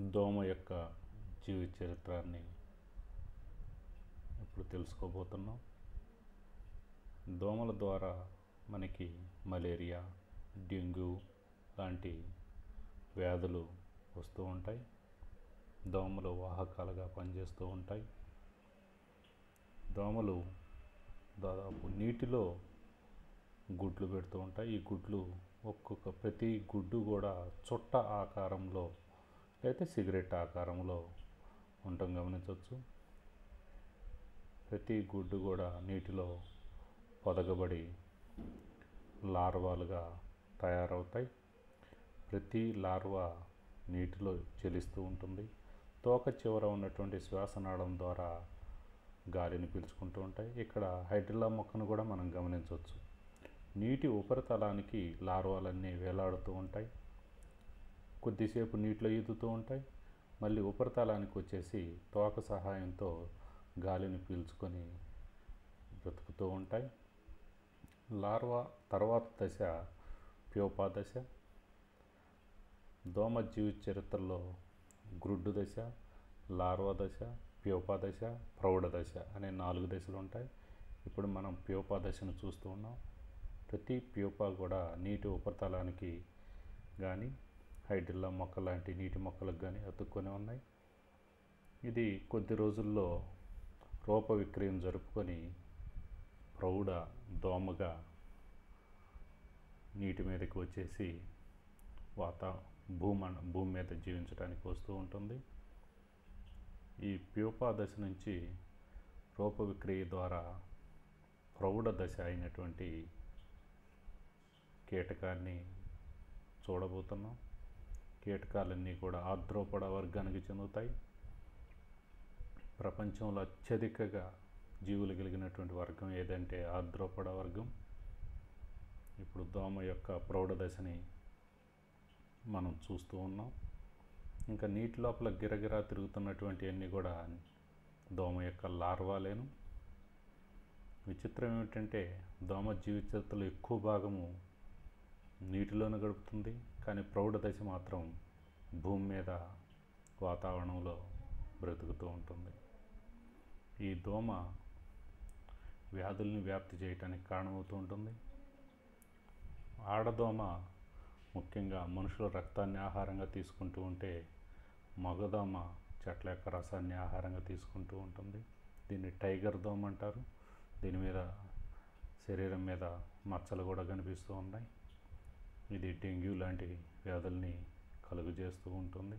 దోమ యొక్క జీవిత చరిత్రాన్ని ఇప్పుడు తెలుసుకోబోతున్నాం? దోమల ద్వారా మనకి మలేరియా డెంగ్యూ లాంటి వ్యాధులు వస్తూ ఉంటాయి. దోమలు వాహకాలుగా పనిచేస్తూ ఉంటాయి. దోమలు దాదాపు నీటిలో గుడ్లు పెడుతూ ఉంటాయి. ఈ గుడ్లు ఒక్కొక్క ప్రతి గుడ్డు కూడా చుట్ట ఆకారంలో అయితే సిగరెట్ ఆకారంలో ఉండటం గమనించవచ్చు. ప్రతి గుడ్డు కూడా నీటిలో పొదగబడి లార్వాలుగా తయారవుతాయి. ప్రతి లార్వా నీటిలో చెలిస్తూ ఉంటుంది. తోక చివర ఉన్నటువంటి శ్వాసనాళం ద్వారా గాలిని పీల్చుకుంటూ ఉంటాయి. ఇక్కడ హైడ్రిల్లా మొక్కను కూడా మనం గమనించవచ్చు. నీటి ఉపరితలానికి లార్వాలన్నీ వేలాడుతూ ఉంటాయి. కొద్దిసేపు నీటిలో ఈదుతూ ఉంటాయి. మళ్ళీ ఉపరితలానికి వచ్చేసి తోక సహాయంతో గాలిని పీల్చుకొని బ్రతుకుతూ ఉంటాయి. లార్వా తర్వాత దశ ప్యోపా దశ దోమ జీవిత చరిత్రలో గ్రుడ్డు దశ లార్వా దశ ప్యోపా దశ ప్రౌఢ దశ అనే నాలుగు దశలు ఉంటాయి. ఇప్పుడు మనం ప్యోపా దశను చూస్తూ ఉన్నాం. ప్రతి ప్యూపా కూడా నీటి ఉపరితలానికి కానీ హైడ్రిల్లా మొక్క లాంటి నీటి మొక్కలకు కానీ అతుక్కొని ఉన్నాయి. ఇది కొద్ది రోజుల్లో రూప విక్రయం జరుపుకొని ప్రౌఢ దోమగా నీటి మీదకి వచ్చేసి వాత భూమ భూమి మీద జీవించడానికి వస్తూ ఉంటుంది. ఈ ప్యూపా దశ నుంచి రూప విక్రియ ద్వారా ప్రౌఢ దశ అయినటువంటి కీటకాన్ని చూడబోతున్నాం. కీటకాలన్నీ కూడా ఆర్ద్రోపడ వర్గానికి చెందుతాయి. ప్రపంచంలో అత్యధికగా జీవులు కలిగినటువంటి వర్గం ఏదంటే ఆర్ద్రోపడ వర్గం. ఇప్పుడు దోమ యొక్క ప్రౌఢ దశని మనం చూస్తూ ఉన్నాం. ఇంకా నీటి లోపల గిరగిరా తిరుగుతున్నటువంటి అన్నీ కూడా దోమ యొక్క లార్వాలేను. విచిత్రం ఏమిటంటే దోమ జీవితలో ఎక్కువ భాగము నీటిలోనే గడుపుతుంది. కానీ ప్రౌఢ దశ మాత్రం భూమి మీద వాతావరణంలో బ్రతుకుతూ ఉంటుంది. ఈ దోమ వ్యాధుల్ని వ్యాప్తి చేయటానికి కారణమవుతూ ఉంటుంది. ఆడదోమ ముఖ్యంగా మనుషుల రక్తాన్ని ఆహారంగా తీసుకుంటూ ఉంటే మగదోమ చెట్ల యొక్క రసాన్ని ఆహారంగా తీసుకుంటూ ఉంటుంది. దీన్ని టైగర్ దోమ అంటారు. దీని మీద శరీరం మీద మచ్చలు కూడా కనిపిస్తూ ఉన్నాయి. ఇది డెంగ్యూ లాంటి వ్యాధుల్ని కలుగజేస్తూ ఉంటుంది.